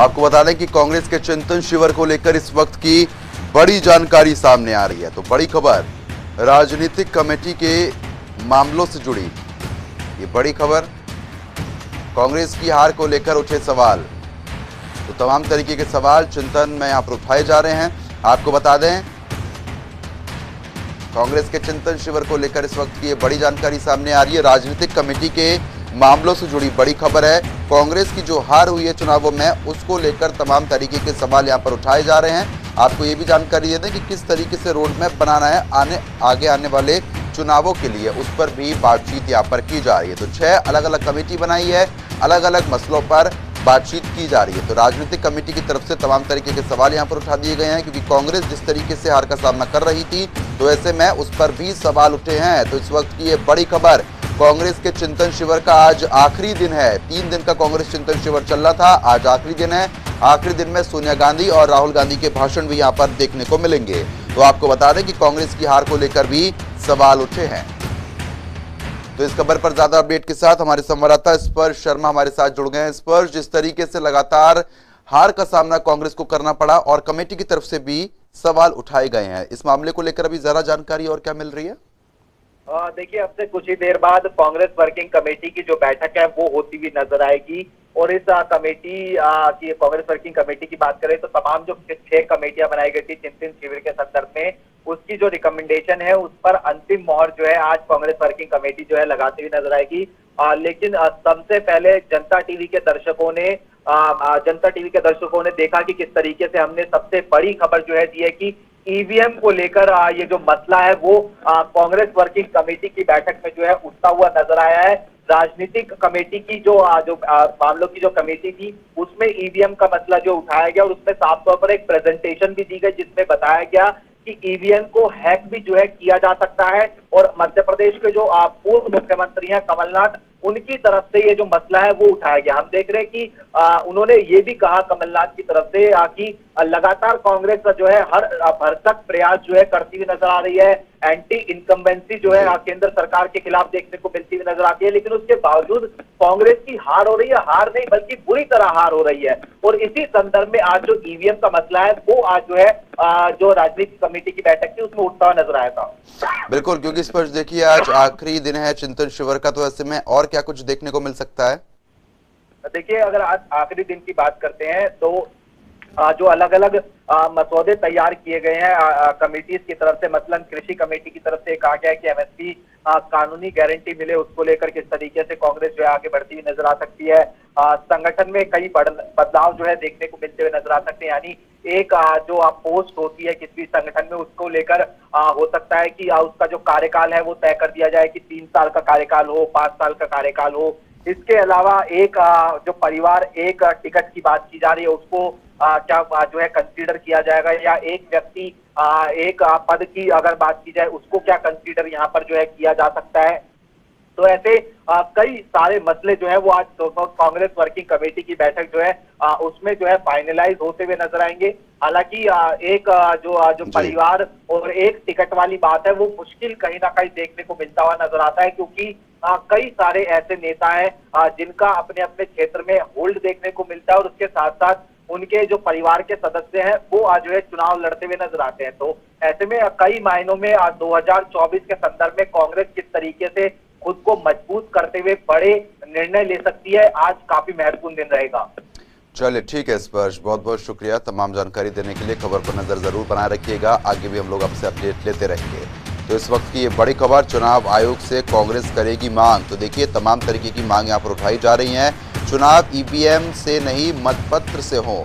आपको बता दें कि कांग्रेस के चिंतन शिविर को लेकर इस वक्त की बड़ी जानकारी सामने आ रही है। तो बड़ी खबर, राजनीतिक कमेटी के मामलों से जुड़ी। ये बड़ी खबर, कांग्रेस की हार को लेकर उठे सवाल। तो तमाम तरीके के सवाल, चिंतन में यहाँ पर उठाए जा रहे हैं। आपको बता दें, कांग्रेस के चिंतन शिविर को लेकर इस वक्त की ये बड़ी जानकारी सामने आ रही है। राजनीतिक कमेटी के मामलों से जुड़ी बड़ी खबर है। कांग्रेस की जो हार हुई है चुनावों में, उसको लेकर तमाम तरीके के सवाल यहाँ पर उठाए जा रहे हैं। आपको ये भी जानकारी दे दें कि किस तरीके से रोड मैप बनाना है आने, आगे आने वाले चुनावों के लिए। उस पर भी बातचीत यहाँ पर की जा रही है। तो छह अलग अलग कमेटी बनाई है अलग अलग मसलों पर बातचीत की जा रही है। तो राजनीतिक कमेटी की तरफ़ से तमाम तरीके के सवाल यहाँ पर उठा दिए गए हैं, क्योंकि कांग्रेस जिस तरीके से हार का सामना कर रही थी तो ऐसे में उस पर भी सवाल उठे हैं। तो इस वक्त की ये बड़ी खबर कांग्रेस के चिंतन शिविर का आज आखिरी दिन है। तीन दिन का कांग्रेस चिंतन शिविर चल रहा था, आज आखिरी दिन है। आखिरी दिन में सोनिया गांधी और राहुल गांधी के भाषण भी यहाँ पर देखने को मिलेंगे। तो आपको बता दें कि कांग्रेस की हार को लेकर भी सवाल उठे हैं। तो इस खबर पर ज़्यादा अपडेट के साथ हमारे संवाददाता स्पर्श शर्मा हमारे साथ जुड़ गए हैं। स्पर्श, जिस तरीके से लगातार हार का सामना कांग्रेस को करना पड़ा और कमेटी की तरफ़ से भी सवाल उठाए गए हैं। इस मामले को लेकर अभी जरा जानकारी और क्या मिल रही है? देखिए अब से कुछ ही देर बाद कांग्रेस वर्किंग कमेटी की जो बैठक है वो होती हुई नज़र आएगी। और इस कमेटी की कांग्रेस वर्किंग कमेटी की बात करें तो तमाम जो छह कमेटियाँ बनाई गई थी चिंतन शिविर के संदर्भ में उसकी जो रिकमेंडेशन है उस पर अंतिम मोहर जो है आज कांग्रेस वर्किंग कमेटी जो है लगाती हुई नज़र आएगी। आ, लेकिन सबसे पहले जनता टीवी के दर्शकों ने आ, जनता टीवी के दर्शकों ने देखा कि किस तरीके से हमने सबसे बड़ी खबर जो है दी है कि ईवीएम को लेकर ये जो मसला है, वो कांग्रेस वर्किंग कमेटी की बैठक में जो है, उठता हुआ नज़र आया है। राजनीतिक कमेटी की जो जो मामलों की जो कमेटी थी, उसमें ईवीएम का मसला जो उठाया गया और उसमें साफ़ तौर पर एक प्रेजेंटेशन भी दी गई, जिसमें बताया गया कि ईवीएम को हैक भी जो है किया जा सकता है। और मध्य प्रदेश के जो पूर्व मुख्यमंत्री हैं कमलनाथ उनकी तरफ़ से ये जो मसला है वो उठाया गया। हम देख रहे हैं कि आ, उन्होंने ये भी कहा कमलनाथ की तरफ़ से कि लगातार कांग्रेस का जो है हर भरसक प्रयास जो है करती हुई नज़र आ रही है। एंटी इनकम्बेंसी जो है केंद्र सरकार के खिलाफ देखने को मिलती हुई नज़र आती है लेकिन उसके बावजूद कांग्रेस की हार हो रही है हार नहीं बल्कि बुरी तरह हार हो रही है। और इसी संदर्भ में आज जो ईवीएम का मसला है वो आज जो है जो राजनीतिक कमेटी की बैठक थी उसमें उठता हुआ नज़र आया था। बिल्कुल क्योंकि इस पर देखिए, आज आखिरी दिन है चिंतन शिविर का तो ऐसे में और क्या कुछ देखने को मिल सकता है? देखिए, अगर आज आखिरी दिन की बात करते हैं तो जो अलग अलग मसौदे तैयार किए गए हैं कमेटीज की तरफ़ से मतलब कृषि कमेटी की तरफ़ से कहा गया है कि एमएसपी कानूनी गारंटी मिले उसको लेकर किस तरीके से कांग्रेस जो है आगे बढ़ती हुई नज़र आ सकती है। संगठन में कई बदलाव जो है देखने को मिलते हुए नज़र आ सकते हैं। यानी एक जो पोस्ट होती है किसी संगठन में, उसको लेकर हो सकता है कि उसका जो कार्यकाल है वो तय कर दिया जाए कि तीन साल का कार्यकाल हो, पाँच साल का कार्यकाल हो। इसके अलावा एक जो परिवार, एक टिकट की बात की जा रही है, उसको क्या जो है कंसीडर किया जाएगा या एक व्यक्ति एक पद की अगर बात की जाए उसको क्या कंसीडर यहाँ पर जो है किया जा सकता है? तो ऐसे आ, कई सारे मसले जो है वो आज तो, कांग्रेस वर्किंग कमेटी की बैठक जो है आ, उसमें जो है फाइनलाइज होते हुए नज़र आएँगे। हालाँकि एक आ, जो आ, जो परिवार और एक टिकट वाली बात है वो मुश्किल कहीं ना कहीं देखने को मिलता हुआ नज़र आता है क्योंकि आ, कई सारे ऐसे नेता हैं जिनका अपने अपने क्षेत्र में होल्ड देखने को मिलता है और उसके साथ साथ उनके जो परिवार के सदस्य हैं, वो आज जो है चुनाव लड़ते हुए नज़र आते हैं। तो ऐसे में कई मायनों में आज 2024 के संदर्भ में कांग्रेस किस तरीके से खुद को मज़बूत करते हुए बड़े निर्णय ले सकती है, आज काफ़ी महत्वपूर्ण दिन रहेगा। चलिए, ठीक है स्पर्श बहुत बहुत शुक्रिया। तमाम जानकारी देने के लिए खबर पर नज़र ज़रूर बनाए रखिएगा। आगे भी हम लोग आपसे अपडेट लेते रहेंगे। तो इस वक्त की ये बड़ी खबर, चुनाव आयोग से कांग्रेस करेगी मांग। तो देखिए, तमाम तरीके की मांग यहाँ पर उठाई जा रही हैं। चुनाव ईवीएम से नहीं, मतपत्र से हो।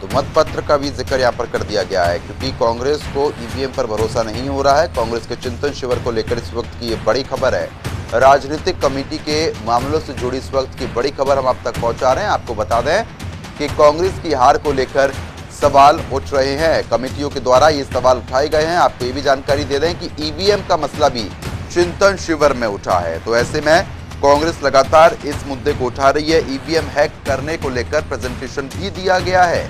तो मतपत्र का भी ज़िक्र यहाँ पर कर दिया गया है, क्योंकि कांग्रेस को ईवीएम पर भरोसा नहीं हो रहा है। कांग्रेस के चिंतन शिविर को लेकर इस वक्त की ये बड़ी खबर है। राजनीतिक कमेटी के मामलों से जुड़ी इस वक्त की बड़ी खबर हम आप तक पहुँचा रहे हैं। आपको बता दें कि कांग्रेस की हार को लेकर सवाल उठ रहे हैं। कमेटियों के द्वारा ये सवाल उठाए गए हैं। आपको ये भी जानकारी दे दें कि ईवीएम का मसला भी चिंतन शिविर में उठा है। तो ऐसे में कांग्रेस लगातार इस मुद्दे को उठा रही है। ईवीएम हैक करने को लेकर प्रेजेंटेशन भी दिया गया है।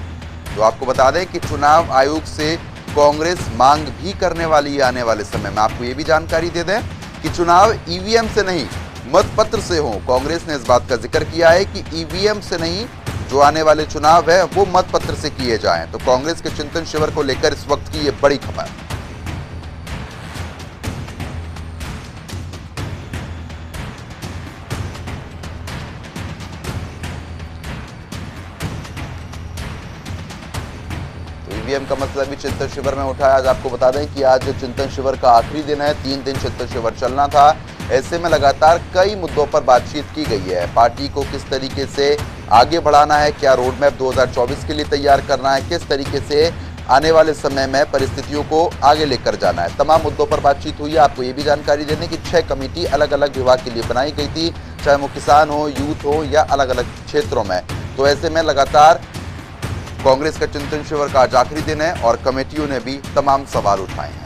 तो आपको बता दें कि चुनाव आयोग से कांग्रेस मांग भी करने वाली है आने वाले समय में। आपको ये भी जानकारी दे दें कि चुनाव ईवीएम से नहीं, मतपत्र से हो। कांग्रेस ने इस बात का ज़िक्र किया है कि ईवीएम से नहीं, जो आने वाले चुनाव है, वो मतपत्र से किए जाएँ। तो कांग्रेस के चिंतन शिविर को लेकर इस वक्त की ये बड़ी खबर। ईवीएम का मसला भी चिंतन शिविर में उठा आज आपको बता दें कि आज चिंतन शिविर का आखिरी दिन है। तीन दिन चिंतन शिविर चलना था। ऐसे में लगातार कई मुद्दों पर बातचीत की गई है। पार्टी को किस तरीके से आगे बढ़ाना है, क्या रोड मैप 2024 के लिए तैयार करना है, किस तरीके से आने वाले समय में परिस्थितियों को आगे लेकर जाना है। तमाम मुद्दों पर बातचीत हुई। है आपको ये भी जानकारी देने की छह कमेटी अलग अलग विभाग के लिए बनाई गई थी। चाहे वो किसान हो, यूथ हो या अलग अलग क्षेत्रों में। तो ऐसे में लगातार कांग्रेस का चिंतन शिविर का आज आखिरी दिन है और कमेटियों ने भी तमाम सवाल उठाए हैं।